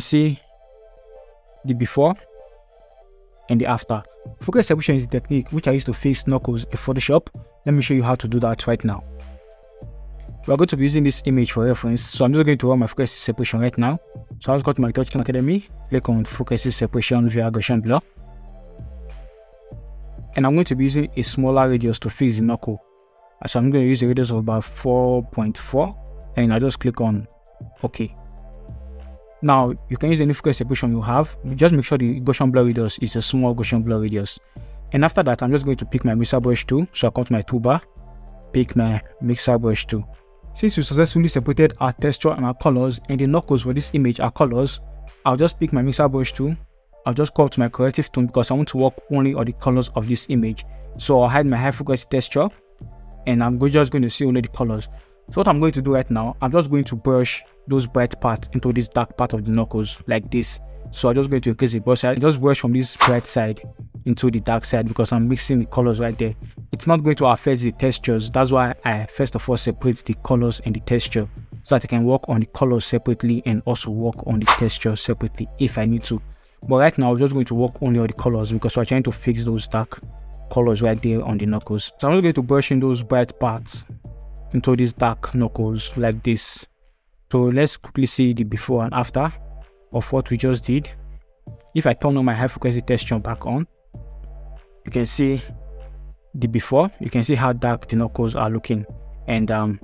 see the before and the after. Frequency separation is the technique which I use to fix knuckles in Photoshop. Let me show you how to do that right now. We are going to be using this image for reference, so I'm just going to run my frequency separation right now. So I'll just go to my Touch Academy, click on frequency separation via Gaussian blur. And I'm going to be using a smaller radius to fix the knuckle. So I'm going to use a radius of about 4.4 and I just click on OK. Now you can use any frequency separation you have. Just make sure the Gaussian blur radius is a small Gaussian blur radius. And after that, I'm just going to pick my mixer brush tool. So I come to my toolbar, pick my mixer brush tool. Since we successfully separated our texture and our colors and the knuckles for this image are colors, I'll just pick my mixer brush tool. I'll just come to my corrective tone because I want to work only on the colors of this image. So I'll hide my high frequency texture and I'm just going to see only the colors. So what I'm going to do right now, I'm just going to brush those bright parts into this dark part of the knuckles like this. So I'm just going to increase the brush size, just brush from this bright side into the dark side because I'm mixing the colors right there. It's not going to affect the textures. That's why I first of all separate the colors and the texture so that I can work on the colors separately and also work on the texture separately if I need to. But right now, I'm just going to work only on the colors because we're trying to fix those dark colors right there on the knuckles. So I'm just going to brush in those bright parts into these dark knuckles like this. So let's quickly see the before and after of what we just did. If I turn on my high frequency texture back on, you can see the before, you can see how dark the knuckles are looking. And um,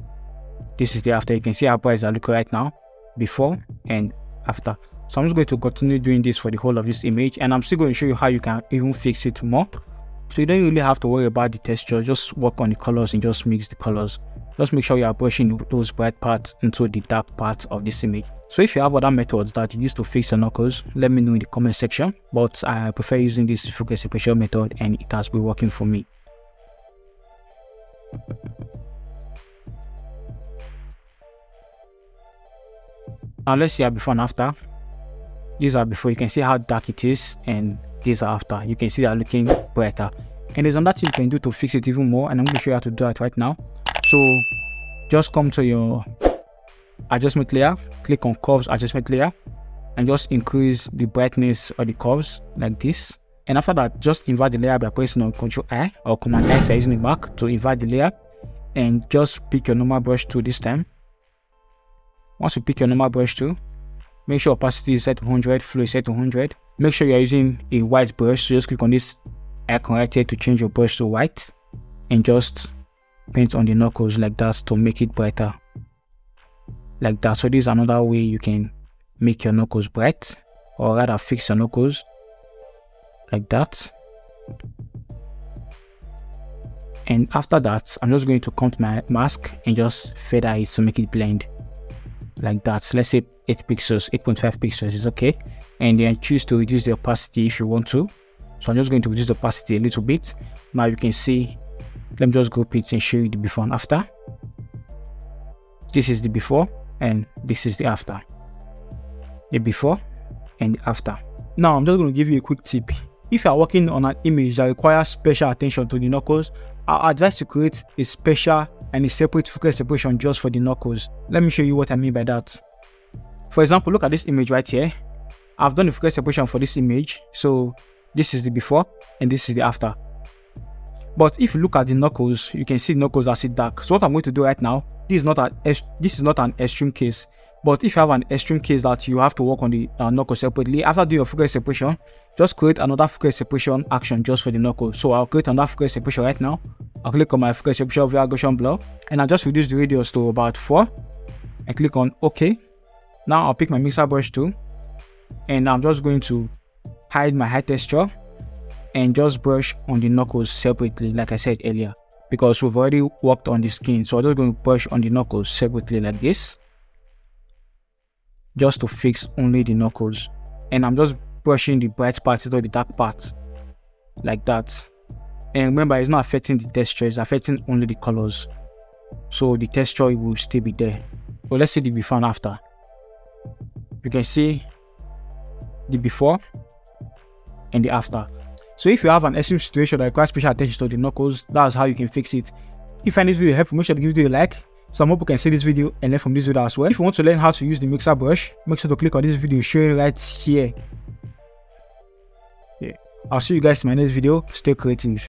this is the after, you can see how bright they are looking right now, before and after. So I'm just going to continue doing this for the whole of this image and I'm still going to show you how you can even fix it more. So you don't really have to worry about the texture, just work on the colors and just mix the colors just make sure you are brushing those bright parts into the dark parts of this image. So if you have other methods that you use to fix your knuckles, let me know in the comment section. But I prefer using this frequency separation method and it has been working for me. Now let's see how before and after. These are before, you can see how dark it is and these are after. You can see they're looking brighter. And there's another thing you can do to fix it even more and I'm going to show you how to do that right now so just come to your adjustment layer click on curves adjustment layer and just increase the brightness of the curves like this. And after that just invert the layer by pressing on Ctrl I or Command I if using the Mac to invert the layer. And just pick your normal brush tool this time. Once you pick your normal brush tool make sure opacity is set to 100 flow is set to 100 make sure you're using a white brush. So just click on this icon right here to change your brush to white and just paint on the knuckles like that to make it brighter. Like that. So this is another way you can make your knuckles bright or rather fix your knuckles like that. And after that i'm just going to come to my mask and just feather it to make it blend like that. Let's say 8 pixels 8.5 pixels is okay. And then choose to reduce the opacity if you want to. So i'm just going to reduce the opacity a little bit. Now you can see let me just go it and show you the before and after. This is the before and this is the after. The before and the after. Now i'm just going to give you a quick tip. If you are working on an image that requires special attention to the knuckles i advise to create a special and a separate frequency separation just for the knuckles. Let me show you what i mean by that. For example look at this image right here. I've done the frequency separation for this image. So this is the before and this is the after but if you look at the knuckles, you can see knuckles are still dark. So what I'm going to do right now, this is not a this is not an extreme case. But if you have an extreme case that you have to work on the uh, knuckle separately, after doing your frequency separation, just create another frequency separation action just for the knuckle. So I'll create another frequency separation right now. I'll click on my frequency separation via Gaussian blur and I'll just reduce the radius to about 4 and click on OK. Now I'll pick my mixer brush tool and I'm just going to hide my high texture and just brush on the knuckles separately like I said earlier because we've already worked on the skin. So I'm just going to brush on the knuckles separately like this just to fix only the knuckles. And I'm just brushing the bright parts or the dark parts like that. And remember it's not affecting the texture it's affecting only the colors. So the texture will still be there. But let's see the before and after. You can see the before and the after so if you have an extreme situation that requires special attention to the knuckles, that's how you can fix it. If you find this video helpful, make sure to give it a like So I hope you can see this video and learn from this video as well. If you want to learn how to use the mixer brush, make sure to click on this video showing right here. Yeah. I'll see you guys in my next video. Stay creative.